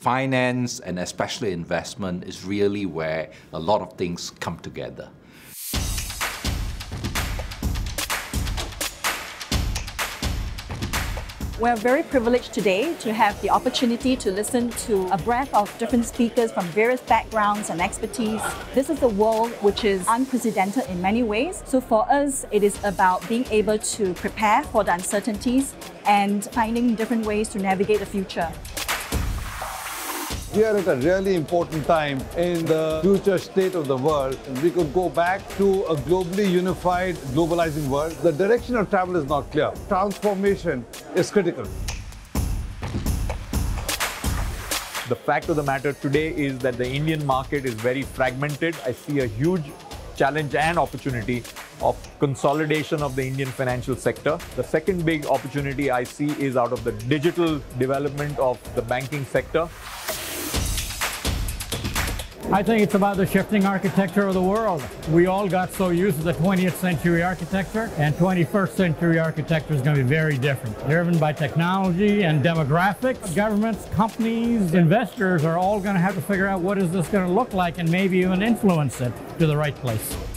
Finance and especially investment is really where a lot of things come together. We're very privileged today to have the opportunity to listen to a breadth of different speakers from various backgrounds and expertise. This is a world which is unprecedented in many ways. So for us, it is about being able to prepare for the uncertainties and finding different ways to navigate the future. We are at a really important time in the future state of the world. We could go back to a globally unified, globalizing world. The direction of travel is not clear. Transformation is critical. The fact of the matter today is that the Indian market is very fragmented. I see a huge challenge and opportunity of consolidation of the Indian financial sector. The second big opportunity I see is out of the digital development of the banking sector. I think it's about the shifting architecture of the world. We all got so used to the 20th century architecture, and 21st century architecture is going to be very different. Driven by technology and demographics, governments, companies, investors are all going to have to figure out what is this going to look like and maybe even influence it to the right place.